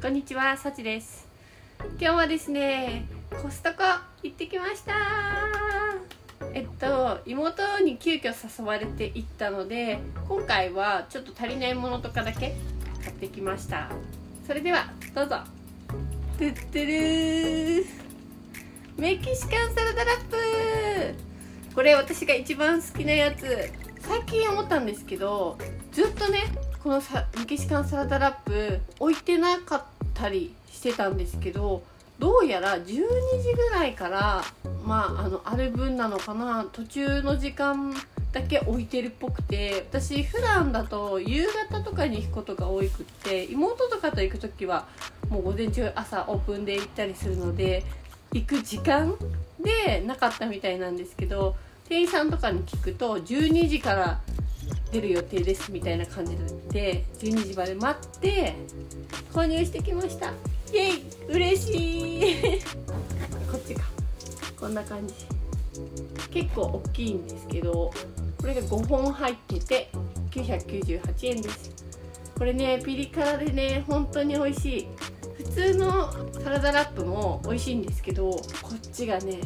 こんにちは、さちです。今日はですね、コストコ行ってきました。えっと、妹に急遽誘われて行ったので今回はちょっと足りないものとかだけ買ってきました。それでは、どうぞ。トゥットゥルメキシカンサラダラップ。これ私が一番好きなやつ。最近思ったんですけどずっとねこのさメキシカンサラダラップ置いてなかったりしてたんですけどどうやら12時ぐらいからまああのある分なのかな？途中の時間だけ置いてるっぽくて私普段だと夕方とかに行くことが多くって妹とかと行く時はもう午前中朝オープンで行ったりするので行く時間でなかったみたいなんですけど店員さんとかに聞くと12時から出る予定ですみたいな感じで12時まで待って購入してきました。イエイ嬉しい。こっちか。こんな感じ。結構大きいんですけどこれが5本入ってて998円です。これねピリ辛でね本当に美味しい。普通のサラダラップも美味しいんですけどこっちがね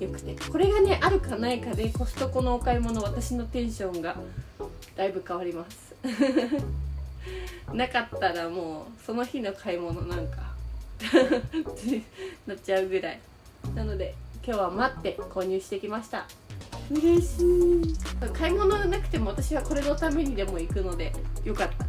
よくて。これがねあるかないかでコストコのお買い物私のテンションがだいぶ変わります。なかったらもうその日の買い物なんか なっちゃうぐらい。なので今日は待って購入してきました。嬉しい。買い物なくても私はこれのためにでも行くのでよかった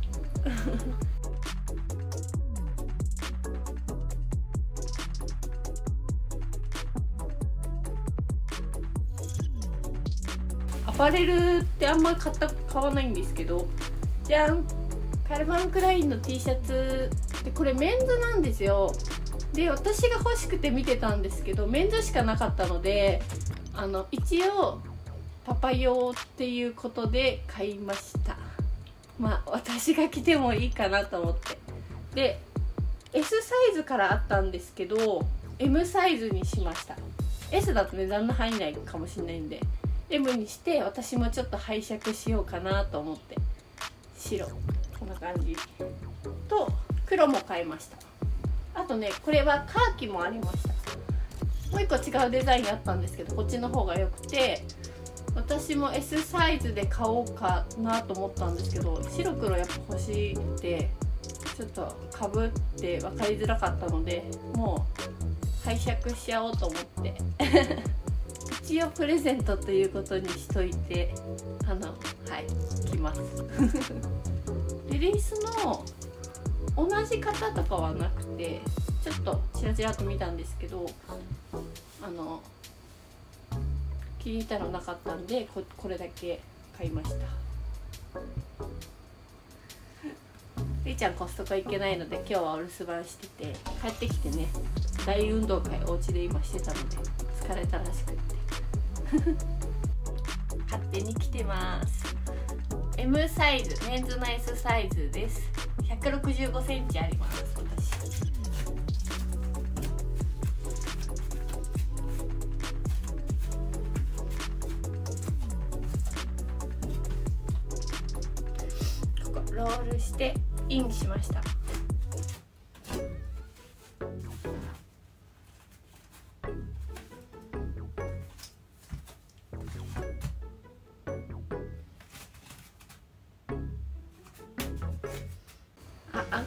パレルってあんま買った買わないんですけどじゃんカルバンクラインの T シャツでこれメンズなんですよ。で私が欲しくて見てたんですけどメンズしかなかったのであの一応パパ用っていうことで買いました。まあ私が着てもいいかなと思って。で S サイズからあったんですけど M サイズにしました。S だと値段の入んないかもしれないんで。M にして私もちょっと拝借しようかなと思って。白。こんな感じ。と黒も買いました。あとねこれはカーキもありました。もう一個違うデザインあったんですけどこっちの方が良くて私も S サイズで買おうかなと思ったんですけど白黒やっぱ欲しくてちょっとかぶって分かりづらかったのでもう拝借しちゃおうと思って。一応プレゼントということにしといてあのはい来ます。リリースの同じ型とかはなくてちょっとチラチラと見たんですけどあの気に入ったのなかったんでここれだけ買いました。りーちゃんコストコ行けないので今日はお留守番してて帰ってきてね大運動会お家で今してたので疲れたらしくって。勝手に来てます。M サイズメンズの S サイズです。165センチあります私。ここロールしてインしました。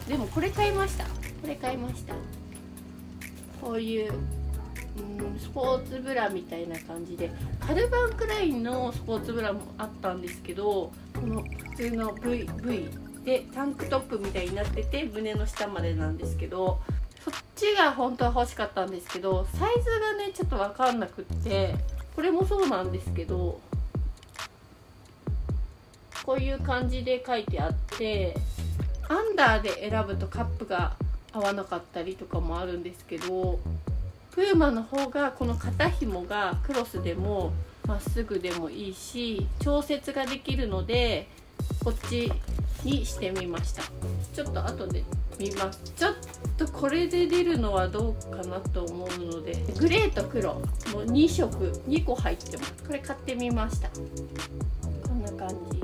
でもこれ買いました。これ買いました。こういううんスポーツブラみたいな感じでカルバンクラインのスポーツブラもあったんですけどこの普通の V, v でタンクトップみたいになってて胸の下までなんですけどそっちが本当は欲しかったんですけどサイズがねちょっと分かんなくってこれもそうなんですけどこういう感じで書いてあってアンダーで選ぶとカップが合わなかったりとかもあるんですけどプーマの方がこの肩紐がクロスでもまっすぐでもいいし調節ができるのでこっちにしてみました。ちょっと後で見ます。ちょっとこれで出るのはどうかなと思うのでグレーと黒もう2色2個入ってます。これ買ってみました。こんな感じ。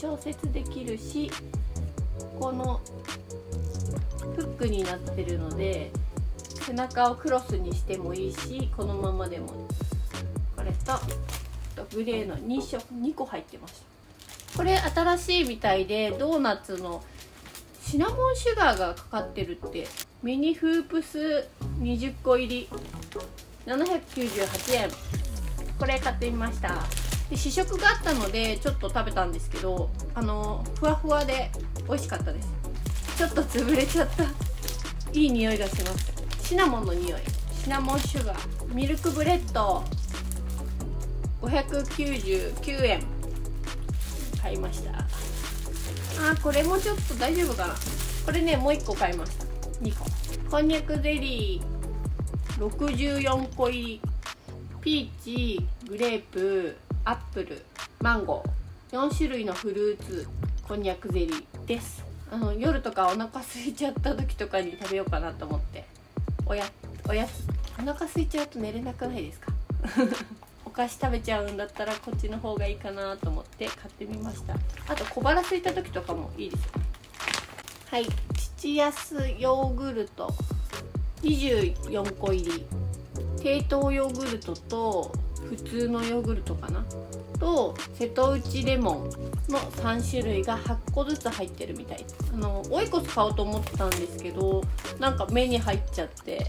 調節できるしこのフックになってるので背中をクロスにしてもいいしこのままでも。これとグレーの2色2個入ってましたこれ新しいみたいでドーナツのシナモンシュガーがかかってるってミニフープス20個入り。798円。これ買ってみました。で試食があったのでちょっと食べたんですけどあのふわふわで美味しかったです。ちょっと潰れちゃった。いい匂いがします。シナモンの匂い。シナモンシュガー。ミルクブレッド。599円。買いました。あーこれもちょっと大丈夫かな。これねもう1個買いました。2個。こんにゃくゼリー。64個入り。ピーチグレープ。アップルマンゴー4種類のフルーツこんにゃくゼリーです。あの夜とかお腹空いちゃった時とかに食べようかなと思って。おやおやつお腹空いちゃうと寝れなくないですか？お菓子食べちゃうんだったらこっちの方がいいかなと思って買ってみました。あと小腹空いた時とかもいいですよ。ねはい父安ヨーグルト。24個入り。低糖ヨーグルトと普通のヨーグルトかな？と瀬戸内レモンの3種類が8個ずつ入ってるみたい。あのオイコス買おうと思ってたんですけどなんか目に入っちゃって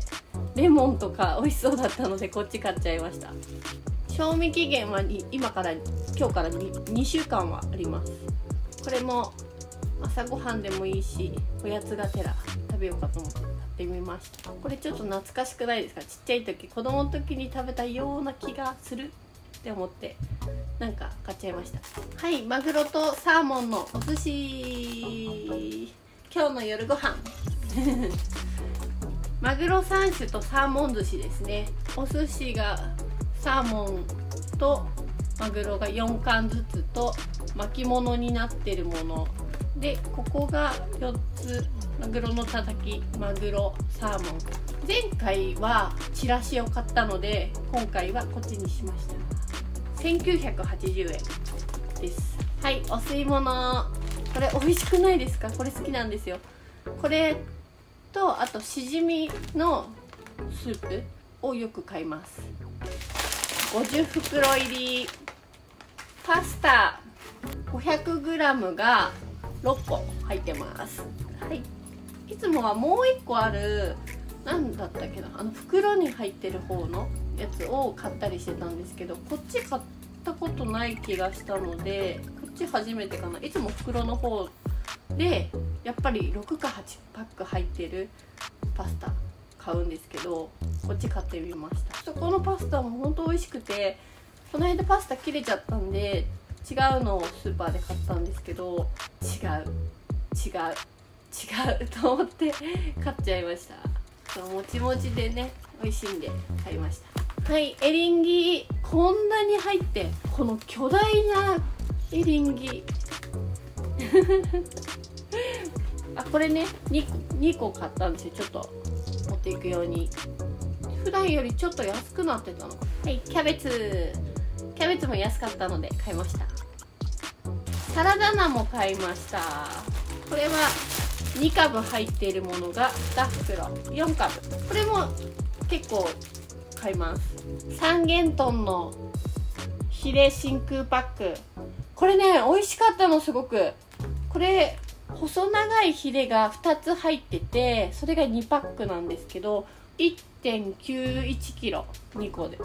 レモンとか美味しそうだったのでこっち買っちゃいました。賞味期限は今から今日から 2, 2週間はあります。これも朝ごはんでもいいしおやつがてら食べようかと思って買ってみました。これちょっと懐かしくないですか？ちっちゃい時子供の時に食べたような気がするって思ってなんか買っちゃいました。はいマグロとサーモンのお寿司。今日の夜ご飯。マグロ3種とサーモン寿司ですね。お寿司がサーモンとマグロが4貫ずつと巻物になってるもの。でここが4つマグロのたたきマグロサーモン。前回はチラシを買ったので今回はこっちにしました。1980円です。はいお吸い物。これ美味しくないですか？これ好きなんですよ。これとあとしじみのスープをよく買います。50袋入り。パスタ 500g が6個入ってます。はい。いつもはもう1個ある何だったっけなあの袋に入ってる方のやつを買ったりしてたんですけどこっち買ったことない気がしたのでこっち初めてかな。いつも袋の方でやっぱり6か8パック入ってるパスタ買うんですけどこっち買ってみました。そこのパスタも本当美味しくてこの間パスタ切れちゃったんで違うのをスーパーで買ったんですけど違う。違う。違う。と思って買っちゃいました。もちもちでね美味しいんで買いました。はいエリンギこんなに入ってこの巨大なエリンギ。あこれね 2, 2個買ったんですよ。ちょっと持っていくように。普段よりちょっと安くなってたのはいキャベツ。キャベツも安かったので買いましたサラダ菜も買いました。これは2株入っているものが2袋。4株。これも結構買います。三元豚のヒレ真空パック。これね美味しかったのすごく。これ細長いヒレが2つ入っててそれが2パックなんですけど 1.91kg2 個で。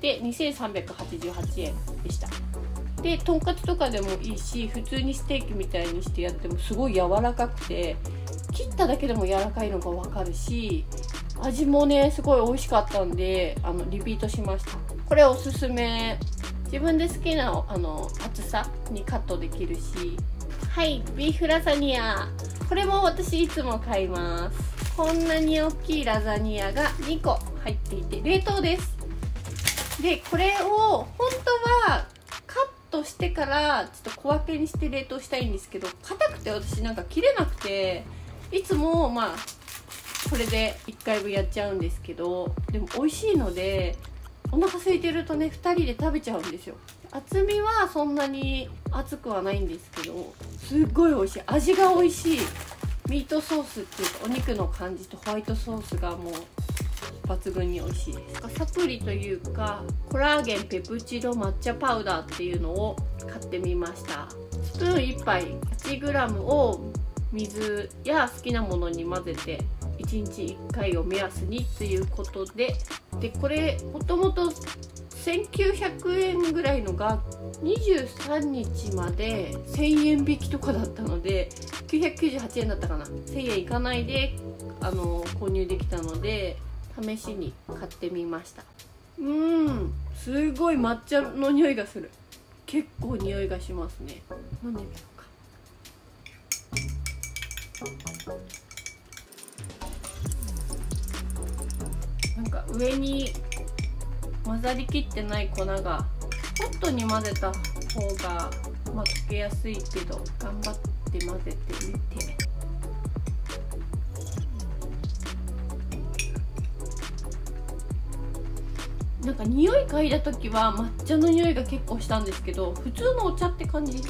で2388円でした。でとんかつとかでもいいし普通にステーキみたいにしてやってもすごい柔らかくて切っただけでも柔らかいのが分かるし味もねすごい美味しかったんであのリピートしました。これおすすめ。自分で好きなあの厚さにカットできるし。はいビーフラザニア。これも私いつも買います。こんなに大きいラザニアが2個入っていて冷凍です。でこれを本当はトしてからちょっと小分けにして冷凍したいんですけど硬くて私なんか切れなくていつもまあこれで1回分やっちゃうんですけどでも美味しいのでお腹空いてるとね2人で食べちゃうんですよ。厚みはそんなに厚くはないんですけどすっごい美味しい。味が美味しい。ミートソースっていうかお肉の感じとホワイトソースがもう抜群に美味しいです。サプリというかコラーゲンペプチド抹茶パウダーっていうのを買ってみました。スプーン1杯 8g を水や好きなものに混ぜて1日1回を目安にということででこれもともと1900円ぐらいのが23日まで1000円引きとかだったので998円だったかな。1000円いかないであの購入できたので試しに買ってみました。うん。すごい抹茶の匂いがする。結構匂いがしますね。飲んでみようか。なんか上に混ざりきってない粉がホットに混ぜた方が、まあ、溶けやすいけど頑張って混ぜてみてなんか匂い嗅いだ時は抹茶の匂いが結構したんですけど普通のお茶って感じ？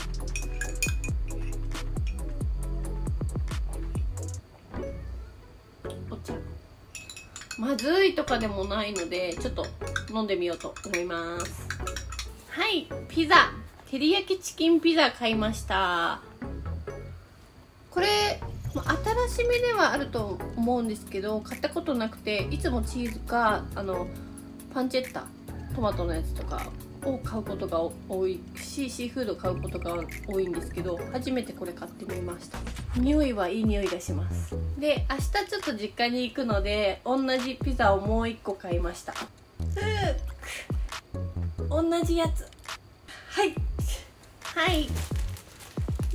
お茶。まずいとかでもないのでちょっと飲んでみようと思います。はいピザ。照り焼きチキンピザ買いました。これ新しめではあると思うんですけど買ったことなくていつもチーズかあのパンチェッタトマトのやつとかを買うことが多いしシーフード買うことが多いんですけど初めてこれ買ってみました。匂いはいい匂いがします。で明日ちょっと実家に行くので同じピザをもう1個買いました。同じやつ。はい。はい。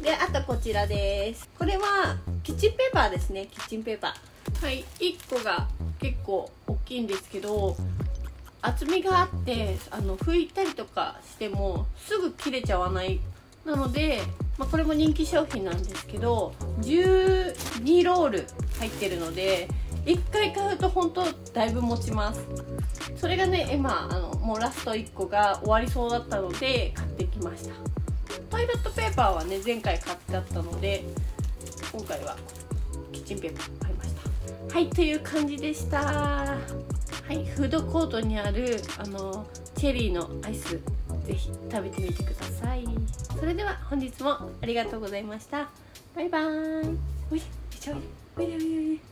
であとこちらです。これはキッチンペーパーですね。キッチンペーパー。はい。1個が結構大きいんですけど厚みがあってあの拭いたりとかしてもすぐ切れちゃわない。なので、まあ、これも人気商品なんですけど12ロール入ってるので1回買うと本当だいぶ持ちます。それがね今あのもうラスト1個が終わりそうだったので買ってきました。トイレットペーパーはね前回買ってあったので今回はキッチンペーパー買いました。はいという感じでした。はい。フードコートにあるあのチェリーのアイスぜひ食べてみてください。それでは本日もありがとうございました。バイバーイ。おいおい。おいおいおい